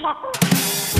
fucker.